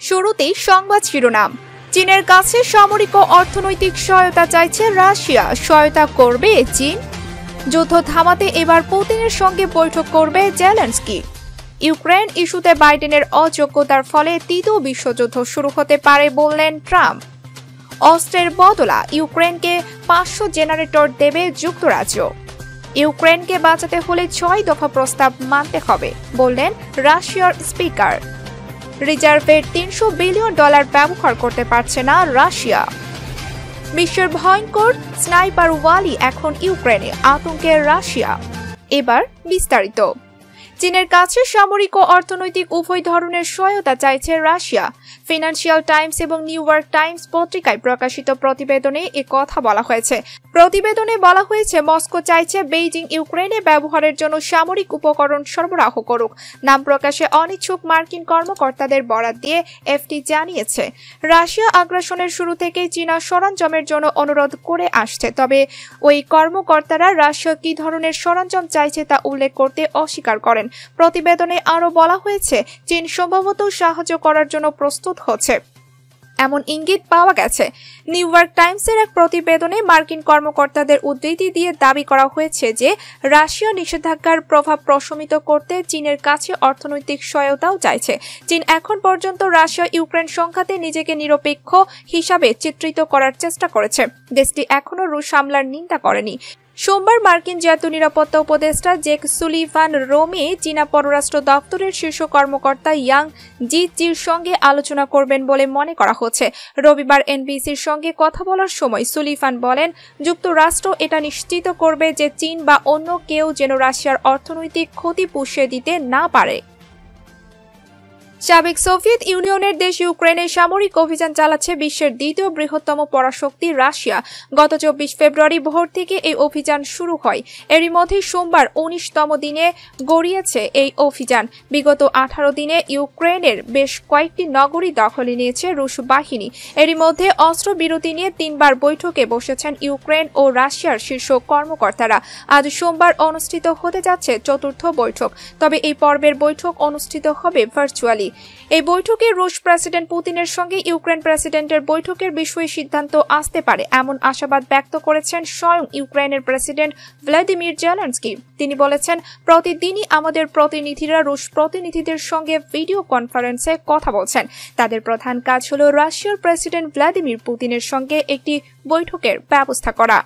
শুরুতেই সংবাদ শিরোনাম। চীনের কাছে সামরিক ও অর্থনৈতিক সহায়তা চাইছে রাশিয়া। সহায়তা করবে চীন। যুদ্ধ থামাতে এবার পুতিনের সঙ্গে বৈঠক করবে জেলেন্সকি। ইউক্রেন ইস্যুতে বাইডেনের অযোগ্যতার ফলে তৃতীয় বিশ্বযুদ্ধ শুরু হতে পারে বললেন ট্রাম্প। অস্ত্রের বদলা, ইউক্রেনকে পাঁচশো জেনারেটর দেবে যুক্তরাজ্য। ইউক্রেনকে বাঁচাতে হলে ছয় দফা প্রস্তাব মানতে হবে, বললেন রাশিয়ার স্পিকার। রিজার্ভের তিনশো বিলিয়ন ডলার ব্যবহার করতে পারছে না রাশিয়া। বিশ্বের ভয়ঙ্কর স্নাইপার ওয়ালি এখন ইউক্রেনে, আতঙ্কে রাশিয়া। এবার বিস্তারিত। চীনের কাছে সামরিক ও অর্থনৈতিক উভয় ধরনের সহায়তা চাইছে রাশিয়া। ফিনান্সিয়াল টাইমস এবং নিউ ইয়র্ক টাইমস পত্রিকায় প্রকাশিত প্রতিবেদনে এ কথা বলা হয়েছে। প্রতিবেদনে বলা হয়েছে, মস্কো চাইছে বেইজিং ইউক্রেনে ব্যবহারের জন্য সামরিক উপকরণ সরবরাহ করুক। নাম প্রকাশে অনিচ্ছুক মার্কিন কর্মকর্তাদের বরাত দিয়ে এফটি জানিয়েছে। রাশিয়া আগ্রাসনের শুরু থেকেই চীনা সরঞ্জামের জন্য অনুরোধ করে আসছে। তবে ওই কর্মকর্তারা রাশিয়া কি ধরনের সরঞ্জাম চাইছে তা উল্লেখ করতে অস্বীকার করেন। প্রতিবেদনে আরও বলা হয়েছে, চীন সম্ভবত সাহায্য করার জন্য প্রস্তুত হচ্ছে। এমন ইঙ্গিত পাওয়া গেছে। নিউ ইয়র্ক টাইমসের এক প্রতিবেদনে মার্কিন কর্মকর্তাদের উদ্ধৃতি দিয়ে দাবি করা হয়েছে যে, রাশিয়া নিষেধাজ্ঞার প্রভাব প্রশমিত করতে চীনের কাছে অর্থনৈতিক সহায়তাও চাইছে। চীন এখন পর্যন্ত রাশিয়া ইউক্রেন সংঘাতে নিজেকে নিরপেক্ষ হিসাবে চিত্রিত করার চেষ্টা করেছে। দেশটি এখনও রুশ হামলার নিন্দা করেনি। সোমবার মার্কিন জাতীয় নিরাপত্তা উপদেষ্টা জেক সুলিভান রোমে চীনা পররাষ্ট্র দপ্তরের শীর্ষ কর্মকর্তা ইয়াং জি জির সঙ্গে আলোচনা করবেন বলে মনে করা হচ্ছে। রবিবার এনবিসির সঙ্গে কথা বলার সময় সুলিফান বলেন, যুক্তরাষ্ট্র এটা নিশ্চিত করবে যে চীন বা অন্য কেউ যেন রাশিয়ার অর্থনৈতিক ক্ষতি পুষিয়ে দিতে না পারে। সাবেক সোভিয়েত ইউনিয়নের দেশ ইউক্রেনে সামরিক অভিযান চালাচ্ছে বিশ্বের দ্বিতীয় বৃহত্তম পরাশক্তি রাশিয়া। গত চব্বিশ ফেব্রুয়ারি ভোর থেকে এই অভিযান শুরু হয়। এরই মধ্যে সোমবার উনিশতম দিনে গড়িয়েছে এই অভিযান। বিগত আঠারো দিনে ইউক্রেনের বেশ কয়েকটি নগরী দখলে নিয়েছে রুশ বাহিনী। এরই মধ্যে অস্ত্রবিরতি নিয়ে তিনবার বৈঠকে বসেছেন ইউক্রেন ও রাশিয়ার শীর্ষ কর্মকর্তারা। আজ সোমবার অনুষ্ঠিত হতে যাচ্ছে চতুর্থ বৈঠক। তবে এই পর্বের বৈঠক অনুষ্ঠিত হবে ভার্চুয়ালি। এই বৈঠকে রুশ প্রেসিডেন্ট পুতিনের সঙ্গে ইউক্রেন প্রেসিডেন্টের বৈঠকের বিষয়ে সিদ্ধান্ত আসতে পারে, এমন আশাবাদ ব্যক্ত করেছেন স্বয়ং ইউক্রেনের প্রেসিডেন্ট ভ্লাদিমির জেলেন্সকি। তিনি বলেছেন, প্রতিদিনই আমাদের প্রতিনিধিরা রুশ প্রতিনিধিদের সঙ্গে ভিডিও কনফারেন্সে কথা বলছেন। তাদের প্রধান কাজ হল রাশিয়ার প্রেসিডেন্ট ভ্লাদিমির পুতিনের সঙ্গে একটি বৈঠকের ব্যবস্থা করা।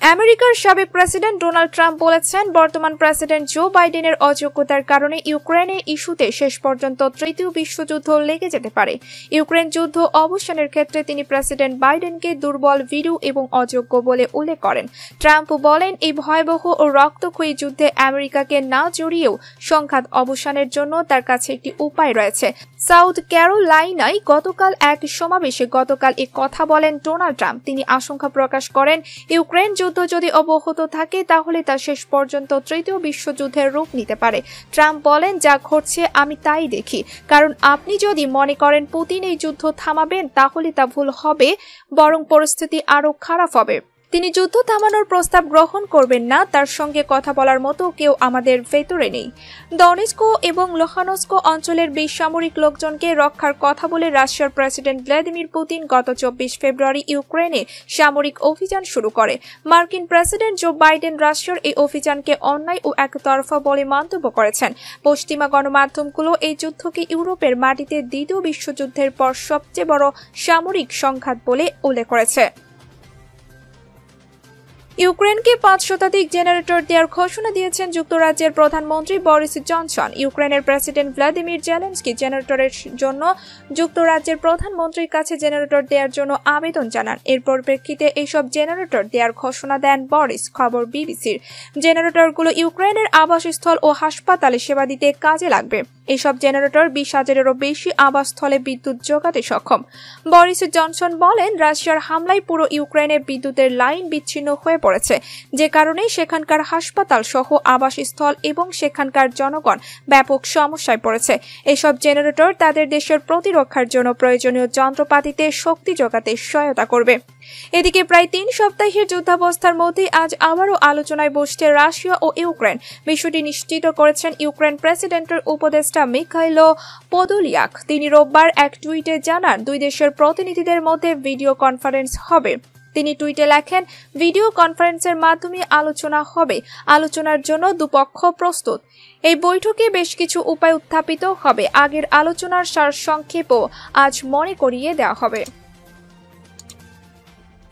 আমেরিকার সাবেক প্রেসিডেন্ট ডোনাল্ড ট্রাম্প বলেছেন, বর্তমান প্রেসিডেন্ট জো বাইডেনের অযোগ্যতার কারণে ইউক্রেনের ইস্যুতে শেষ পর্যন্ত তৃতীয় বিশ্বযুদ্ধ লেগে যেতে পারে। ইউক্রেন যুদ্ধ অবসানের ক্ষেত্রে তিনি প্রেসিডেন্ট বাইডেনকে দুর্বল, ভিরু এবং অযোগ্য বলে উল্লেখ করেন। ট্রাম্প বলেন, এই ভয়াবহ ও রক্তক্ষয়ী যুদ্ধে আমেরিকাকে না জড়িয়েও সংঘাত অবসানের জন্য তার কাছে একটি উপায় রয়েছে। সাউথ ক্যারোলাইনায় গতকাল এক সমাবেশে গতকাল এ কথা বলেন ডোনাল্ড ট্রাম্প। তিনি আশঙ্কা প্রকাশ করেন ইউক্রেন যদি অব্যাহত থাকে, তাহলে তা শেষ পর্যন্ত তৃতীয় বিশ্বযুদ্ধের রূপ নিতে পারে। ট্রাম্প বলেন, যা ঘটছে আমি তাই দেখি। কারণ আপনি যদি মনে করেন পুতিন এই যুদ্ধ থামাবেন, তাহলে তা ভুল হবে, বরং পরিস্থিতি আরও খারাপ হবে। তিনি যুদ্ধ থামানোর প্রস্তাব গ্রহণ করবেন না, তার সঙ্গে কথা বলার মতো কেউ আমাদের ভেতরে নেই। দনেস্কো এবং লোহানস্কো অঞ্চলের বেসামরিক লোকজনকে রক্ষার কথা বলে রাশিয়ার প্রেসিডেন্ট ভ্লাদিমির পুতিন গত চব্বিশ ফেব্রুয়ারি ইউক্রেনে সামরিক অভিযান শুরু করে। মার্কিন প্রেসিডেন্ট জো বাইডেন রাশিয়ার এই অভিযানকে অন্যায় ও একতরফা বলে মন্তব্য করেছেন। পশ্চিমা গণমাধ্যমগুলো এই যুদ্ধকে ইউরোপের মাটিতে দ্বিতীয় বিশ্বযুদ্ধের পর সবচেয়ে বড় সামরিক সংঘাত বলে উল্লেখ করেছে। ইউক্রেনকে পাঁচ শতাধিক জেনারেটর দেওয়ার ঘোষণা দিয়েছেন যুক্তরাজ্যের প্রধানমন্ত্রী বরিস জনসন। ইউক্রেনের প্রেসিডেন্ট ভ্লাদিমির জেলেন্সকি জেনারেটরের জন্য যুক্তরাজ্যের প্রধানমন্ত্রীর কাছে জেনারেটর দেওয়ার জন্য আবেদন জানান। এর পরিপ্রেক্ষিতে এইসব জেনারেটর দেওয়ার ঘোষণা দেন বরিস, খবর বিবিসির। জেনারেটরগুলো ইউক্রেনের আবাসস্থল ও হাসপাতালে সেবা দিতে কাজে লাগবে। এসব জেনারেটর বিশ হাজারেরও বেশি আবাসস্থলে বিদ্যুৎ যোগাতে সক্ষম। বরিস জনসন বলেন, রাশিয়ার হামলায় পুরো ইউক্রেনে বিদ্যুতের লাইন বিচ্ছিন্ন হয়ে পড়েছে। যে কারণে সেখানকার হাসপাতাল সহ আবাসস্থল এবং সেখানকার জনগণ ব্যাপক সমস্যায় পড়েছে। এসব জেনারেটর তাদের দেশের প্রতিরক্ষার জন্য প্রয়োজনীয় যন্ত্রপাতিতে শক্তি যোগাতে সহায়তা করবে। এদিকে প্রায় তিন সপ্তাহের যুদ্ধাবস্থার মধ্যে আজ আবারও আলোচনায় বসছে রাশিয়া ও ইউক্রেন। বিষয়টি নিশ্চিত করেছেন ইউক্রেন প্রেসিডেন্টের উপদেষ্টা মিখাইলো পদলিয়াক। তিনি রোববার এক টুইটে জানান, দুই দেশের প্রতিনিধিদের মধ্যে ভিডিও কনফারেন্স হবে। তিনি টুইটে লেখেন, ভিডিও কনফারেন্সের মাধ্যমে আলোচনা হবে। আলোচনার জন্য দুপক্ষ প্রস্তুত। এই বৈঠকে বেশ কিছু উপায় উত্থাপিত হবে। আগের আলোচনার সারসংক্ষেপও আজ মনে করিয়ে দেওয়া হবে।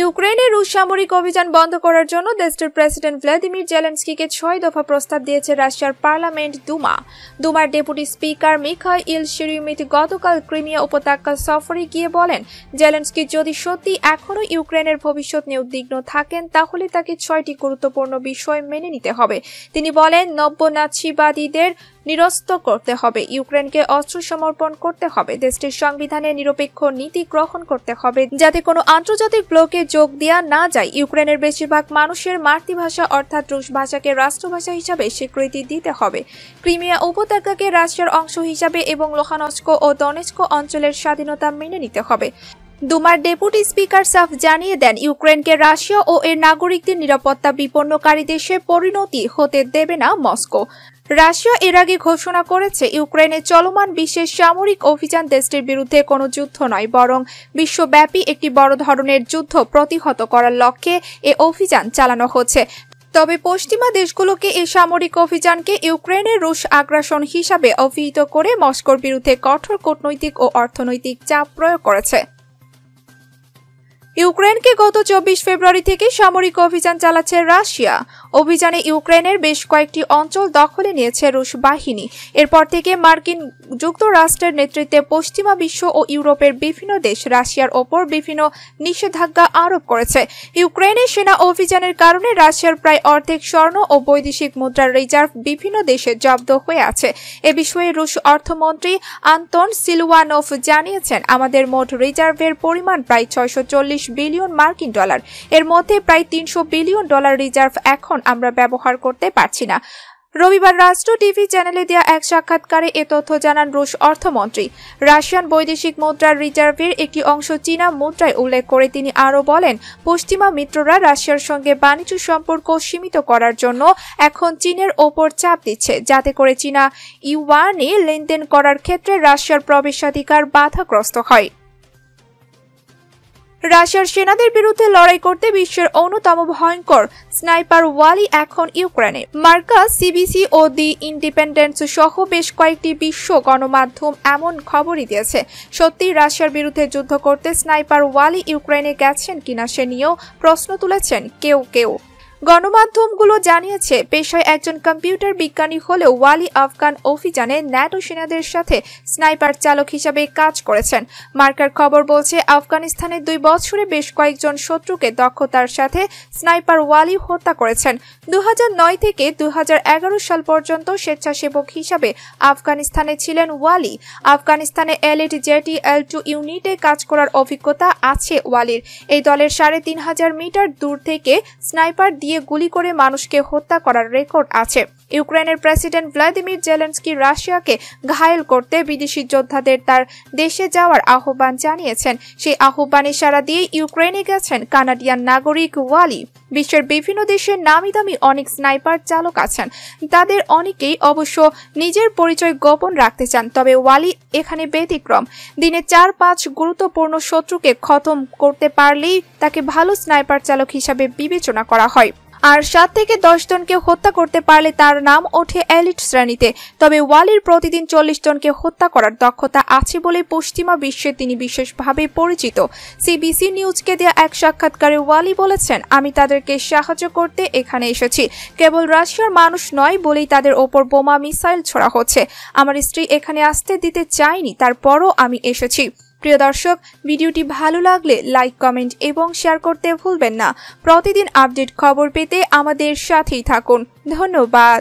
ইউক্রেনে রুশ সামরিক অভিযান বন্ধ করার জন্য দেশটির প্রেসিডেন্ট ভ্লাদিমির জেলেন্সকিকে ছয় দফা প্রস্তাব দিয়েছে রাশিয়ার পার্লামেন্ট দুমা। দুমার ডেপুটি স্পিকার মিখা ইল শিরিমিত গতকাল ক্রিমিয়া উপত্যকা সফরে গিয়ে বলেন, জেলেন্সকি যদি সত্যি এখনও ইউক্রেনের ভবিষ্যৎ নিয়ে উদ্বিগ্ন থাকেন, তাহলে তাকে ছয়টি গুরুত্বপূর্ণ বিষয় মেনে নিতে হবে। তিনি বলেন নব্য নাচিবাদীদের নিরস্ত করতে হবে। ইউক্রেনকে অস্ত্র সমর্পণ করতে হবে। দেশটির সংবিধানে নিরপেক্ষ নীতি গ্রহণ করতে হবে। যাতে কোনো আন্তর্জাতিক ব্লকে যোগ দেওয়া না যায়, ইউক্রেনের বেশিরভাগ মানুষের মাতৃভাষা অর্থাৎ রুশ ভাষাকে রাষ্ট্রভাষা হিসাবে স্বীকৃতি দিতে হবে। ক্রিমিয়া উপত্যকাকে রাশিয়ার অংশ হিসাবে এবং লোহানস্ক ও দনেস্ক অঞ্চলের স্বাধীনতা মেনে নিতে হবে। দুমার ডেপুটি স্পিকার সাফ জানিয়ে দেন, ইউক্রেনকে রাশিয়া ও এর নাগরিকদের নিরাপত্তা বিপন্নকারী দেশে পরিণতি হতে দেবে না মস্কো। রাশিয়া এর আগে ঘোষণা করেছে ইউক্রেনে চলমান বিশ্বের সামরিক অভিযান দেশটির বিরুদ্ধে কোনো যুদ্ধ নয়, বরং বিশ্বব্যাপী একটি বড় ধরনের যুদ্ধ প্রতিহত করার লক্ষ্যে এ অভিযান চালানো হচ্ছে। তবে পশ্চিমা দেশগুলোকে এই সামরিক অভিযানকে ইউক্রেনের রুশ আগ্রাসন হিসাবে অভিহিত করে মস্কোর বিরুদ্ধে কঠোর কূটনৈতিক ও অর্থনৈতিক চাপ প্রয়োগ করেছে। ইউক্রেনকে গত চব্বিশ ফেব্রুয়ারি থেকে সামরিক অভিযান চালাচ্ছে রাশিয়া। অভিযানে ইউক্রেনের বেশ কয়েকটি অঞ্চল দখলে নিয়েছে রুশ বাহিনী। এরপর থেকে মার্কিন যুক্তরাষ্ট্রের নেতৃত্বে পশ্চিমা বিশ্ব ও ইউরোপের বিভিন্ন দেশ রাশিয়ার ওপর বিভিন্ন নিষেধাজ্ঞা আরোপ করেছে। ইউক্রেনের সেনা অভিযানের কারণে রাশিয়ার প্রায় অর্ধেক স্বর্ণ ও বৈদেশিক মুদ্রার রিজার্ভ বিভিন্ন দেশে জব্দ হয়ে আছে। এ বিষয়ে রুশ অর্থমন্ত্রী আন্তন সিলওয়ানভ জানিয়েছেন, আমাদের মোট রিজার্ভের পরিমাণ প্রায় ছয়শো চল্লিশ বিলিয়ন মার্কিন ডলার। এর মধ্যে প্রায় তিনশো বিলিয়ন ডলার রিজার্ভ এখন আমরা ব্যবহার করতে পারছি না। রবিবার রাষ্ট্র টিভি চ্যানেলে দেওয়া এক সাক্ষাৎকারে এ তথ্য জানান রুশ অর্থমন্ত্রী। রাশিয়ান বৈদেশিক মুদ্রার রিজার্ভের একটি অংশ চীনা মুদ্রায় উল্লেখ করে তিনি আরও বলেন, পশ্চিমা মিত্ররা রাশিয়ার সঙ্গে বাণিজ্য সম্পর্ক সীমিত করার জন্য এখন চীনের ওপর চাপ দিচ্ছে, যাতে করে চীনা ইউয়ানে লেনদেন করার ক্ষেত্রে রাশিয়ার প্রবেশাধিকার বাধাগ্রস্ত হয়। রাশিয়ার সেনাদের বিরুদ্ধে লড়াই করতে বিশ্বের অন্যতম ভয়ঙ্কর স্নাইপার ওয়ালি এখন ইউক্রেনে। মার্কাস সিবিসি ও দি ইন্ডিপেন্ডেন্স সহ বেশ কয়েকটি বিশ্ব গণমাধ্যম এমন খবরই দিয়েছে। সত্যি, রাশিয়ার বিরুদ্ধে যুদ্ধ করতে স্নাইপার ওয়ালি ইউক্রেনে গেছেন কিনা সে নিয়েও প্রশ্ন তুলেছেন কেউ কেউ। গণমাধ্যমগুলো জানিয়েছে, পেশায় একজন কম্পিউটার বিজ্ঞানী হলেও ওয়ালি আফগান অভিযানে ন্যাটো সেনাদের সাথে স্নাইপার চালক হিসাবে কাজ করেছেন। মার্কার খবর বলছে, আফগানিস্তানে দুই বছরে বেশ কয়েকজন শত্রুকে দক্ষতার সাথে স্নাইপার ওয়ালি হত্যা করেছেন। দু হাজার নয় থেকে দুহাজার এগারো সাল পর্যন্ত স্বেচ্ছাসেবক হিসাবে আফগানিস্তানে ছিলেন ওয়ালি। আফগানিস্তানে এলিট জেটি, এল টু ইউনিটে কাজ করার অভিজ্ঞতা আছে ওয়ালির। এই দলের সাড়ে তিন হাজার মিটার দূর থেকে স্নাইপার দিয়ে গুলি করে মানুষকে হত্যা করার রেকর্ড আছে। ইউক্রেনের প্রেসিডেন্ট ভ্লাদিমির জেলেন্সকি রাশিয়াকে ঘায়েল করতে বিদেশি যোদ্ধাদের তার দেশে যাওয়ার আহ্বান জানিয়েছেন। সেই আহ্বানে সারা দিয়ে ইউক্রেনে গেছেন কানাডিয়ান নাগরিক ওয়ালি। বিশ্বের বিভিন্ন দেশের নামি দামি অনেক স্নাইপার চালক আছেন। তাদের অনেকেই অবশ্য নিজের পরিচয় গোপন রাখতে চান, তবে ওয়ালি এখানে ব্যতিক্রম। দিনে চার পাঁচ গুরুত্বপূর্ণ শত্রুকে খতম করতে পারলেই তাকে ভালো স্নাইপার চালক হিসাবে বিবেচনা করা হয়। আর সাত থেকে দশ জনকে হত্যা করতে পারলে তার নাম ওঠে এলিট শ্রেণীতে। তবে ওয়ালির প্রতিদিন চল্লিশ জনকে হত্যা করার দক্ষতা আছে বলে পশ্চিমা বিশ্বে তিনি বিশেষভাবে পরিচিত। সিবিসি নিউজকে দেওয়া এক সাক্ষাৎকারে ওয়ালি বলেছেন, আমি তাদেরকে সাহায্য করতে এখানে এসেছি। কেবল রাশিয়ার মানুষ নয় বলেই তাদের ওপর বোমা, মিসাইল ছোড়া হচ্ছে। আমার স্ত্রী এখানে আসতে দিতে চাইনি তারপরও আমি এসেছি। প্রিয় দর্শক, ভিডিওটি ভালো লাগলে লাইক, কমেন্ট এবং শেয়ার করতে ভুলবেন না। প্রতিদিন আপডেট খবর পেতে আমাদের সাথেই থাকুন। ধন্যবাদ।